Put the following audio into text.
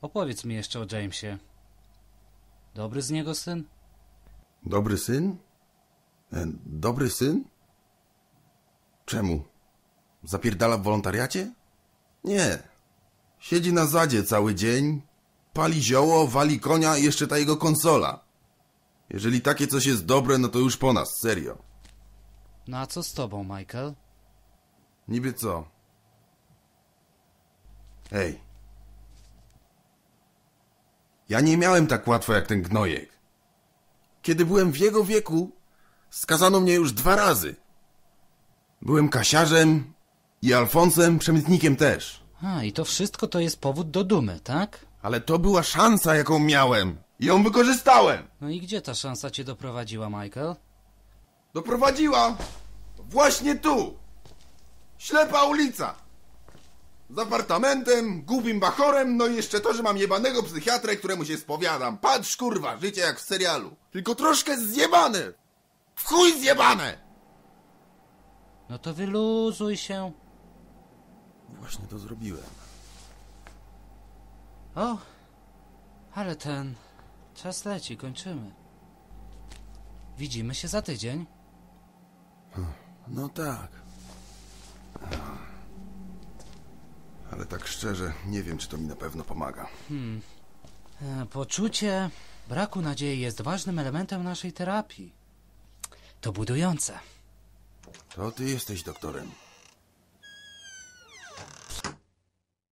Opowiedz mi jeszcze o Jamesie. Dobry z niego syn? Dobry syn? E, Dobry syn? Czemu? Zapierdala w wolontariacie? Nie. Siedzi na zadzie cały dzień, pali zioło, wali konia i jeszcze ta jego konsola. Jeżeli takie coś jest dobre, no to już po nas, serio. No a co z tobą, Michael? Niby co? Ej. Ja nie miałem tak łatwo jak ten gnojek. Kiedy byłem w jego wieku, skazano mnie już dwa razy. Byłem kasiarzem i Alfonsem przemytnikiem też. A, i to wszystko to jest powód do dumy, tak? Ale to była szansa, jaką miałem. I ją wykorzystałem. No i gdzie ta szansa cię doprowadziła, Michael? Doprowadziła właśnie tu. Ślepa ulica. Z apartamentem, głupim bachorem, no i jeszcze to, że mam jebanego psychiatrę, któremu się spowiadam. Patrz, kurwa, życie jak w serialu. Tylko troszkę zjebane. W chuj zjebane. No to wyluzuj się. Właśnie to zrobiłem. O, ale ten... Czas leci, kończymy. Widzimy się za tydzień. No tak. Tak szczerze, nie wiem, czy to mi na pewno pomaga. E, Poczucie braku nadziei jest ważnym elementem naszej terapii. To budujące. To ty jesteś doktorem.